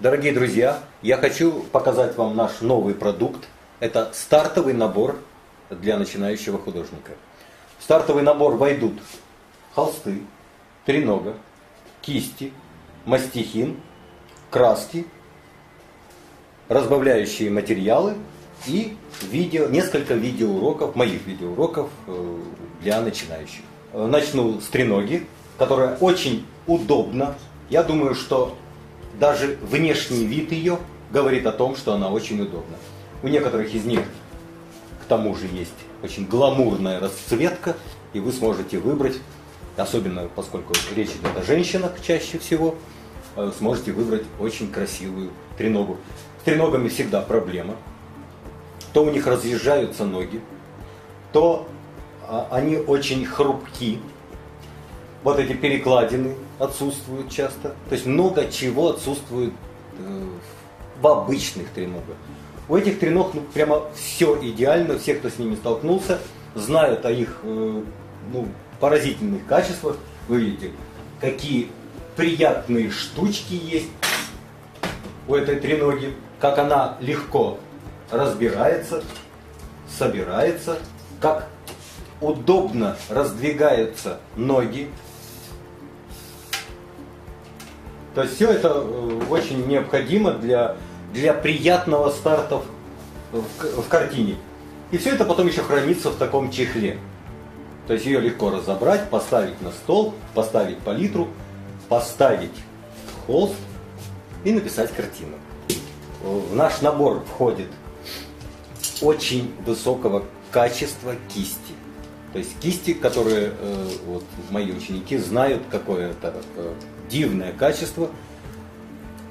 Дорогие друзья, я хочу показать вам наш новый продукт. Это стартовый набор для начинающего художника. В стартовый набор войдут холсты, тренога, кисти, мастихин, краски, разбавляющие материалы и видео, несколько видеоуроков, моих видеоуроков э, для начинающих. Начну с треноги, которая очень удобна. Я думаю, что даже внешний вид ее говорит о том, что она очень удобна. У некоторых из них к тому же есть очень гламурная расцветка, и вы сможете выбрать, особенно поскольку речь идет о женщинах чаще всего, э, сможете выбрать очень красивую треногу. С треногами всегда проблема. То у них разъезжаются ноги, то а, они очень хрупки, вот эти перекладины отсутствуют часто. То есть много чего отсутствует э, в обычных треногах. У этих треног ну, прямо все идеально, все, кто с ними столкнулся, знают о их э, ну, поразительных качествах. Вы видите, какие приятные штучки есть у этой треноги, как она легко разбирается, собирается, как удобно раздвигаются ноги, То есть все это э, очень необходимо для, для приятного старта в, в, в картине. И все это потом еще хранится в таком чехле. То есть ее легко разобрать, поставить на стол, поставить палитру, поставить холст и написать картину. В наш набор входит очень высокого качества кисти. То есть кисти, которые э, вот, мои ученики знают, какое это э, дивное качество.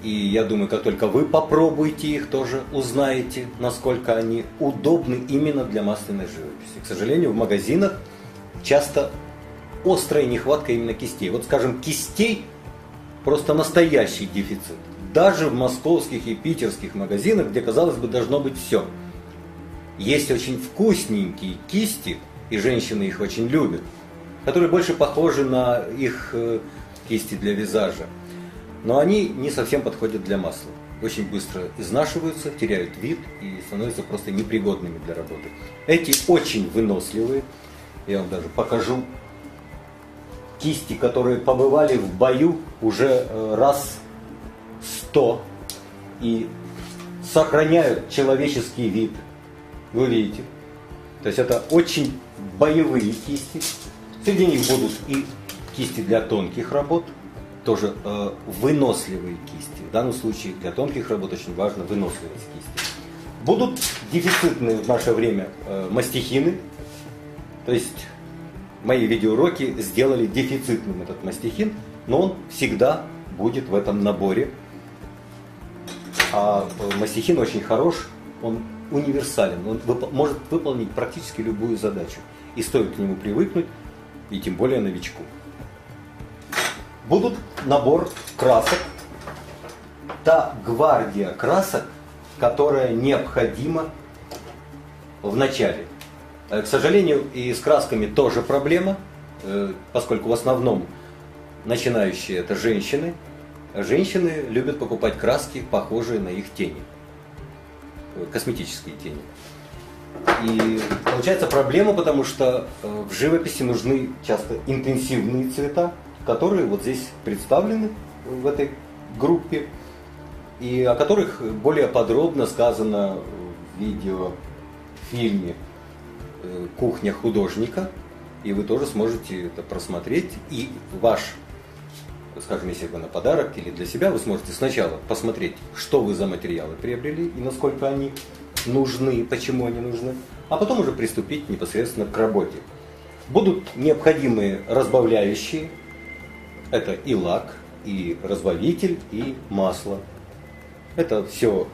И я думаю, как только вы попробуете их, тоже узнаете, насколько они удобны именно для масляной живописи. К сожалению, в магазинах часто острая нехватка именно кистей. Вот, скажем, кистей просто настоящий дефицит. Даже в московских и питерских магазинах, где, казалось бы, должно быть все. Есть очень вкусненькие кисти, и женщины их очень любят, которые больше похожи на их э, кисти для визажа. Но они не совсем подходят для масла. Очень быстро изнашиваются, теряют вид и становятся просто непригодными для работы. Эти очень выносливые. Я вам даже покажу кисти, которые побывали в бою уже э, раз сто и сохраняют человеческий вид. Вы видите. То есть это очень боевые кисти. Среди них будут и кисти для тонких работ, тоже э, выносливые кисти. В данном случае для тонких работ очень важно выносливость кисти. Будут дефицитные в наше время э, мастихины, то есть мои видеоуроки сделали дефицитным этот мастихин, но он всегда будет в этом наборе. А э, мастихин очень хорош, он универсален, он вып- может выполнить практически любую задачу. И стоит к нему привыкнуть, и тем более новичку будут набор красок, та гвардия красок, которая необходима в начале. Э, к сожалению, и с красками тоже проблема, э, поскольку в основном начинающие это женщины. Женщины любят покупать краски, похожие на их тени, э, косметические тени. И получается проблема, потому что в живописи нужны часто интенсивные цвета, которые вот здесь представлены в этой группе и о которых более подробно сказано в видеофильме э, «Кухня художника», и вы тоже сможете это просмотреть, и ваш, скажем, если вы на подарок или для себя, вы сможете сначала посмотреть, что вы за материалы приобрели и насколько они нужны, почему они нужны, а потом уже приступить непосредственно к работе. Будут необходимые разбавляющие, это и лак, и разбавитель, и масло. Это все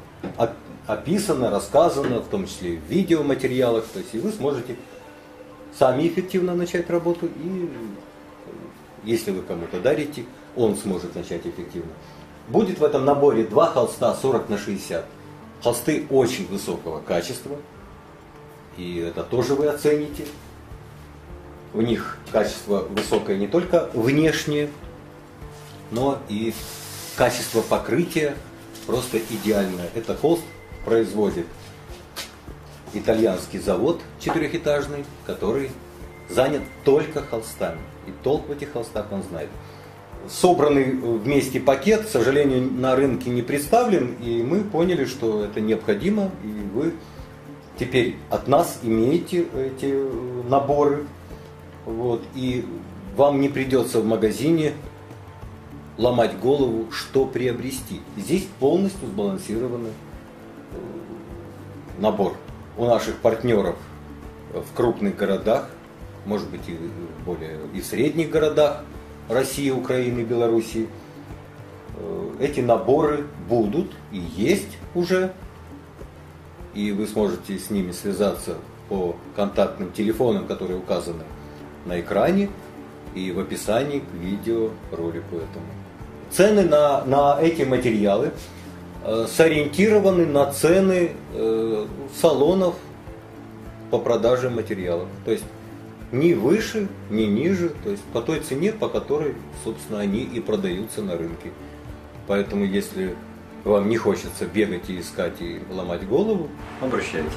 описано, рассказано, в том числе в видеоматериалах. То есть и вы сможете сами эффективно начать работу, и если вы кому-то дарите, он сможет начать эффективно. Будет в этом наборе два холста 40 на 60. Холсты очень высокого качества, и это тоже вы оцените. У них качество высокое не только внешнее, но и качество покрытия просто идеальная. Это холст производит итальянский завод четырехэтажный, который занят только холстами. И толк в этих холстах он знает. Собранный вместе пакет, к сожалению, на рынке не представлен, и мы поняли, что это необходимо, и вы теперь от нас имеете эти наборы, вот, и вам не придется в магазине ломать голову, что приобрести. Здесь полностью сбалансированный э, набор у наших партнеров в крупных городах, может быть и более и в средних городах России, Украины, Белоруссии. Э, эти наборы будут и есть уже, и вы сможете с ними связаться по контактным телефонам, которые указаны на экране и в описании к видеоролику этому. Цены на, на эти материалы э, сориентированы на цены э, салонов по продаже материалов. То есть ни выше, ни ниже, то есть по той цене, по которой, собственно, они и продаются на рынке. Поэтому, если вам не хочется бегать и искать и ломать голову, обращайтесь.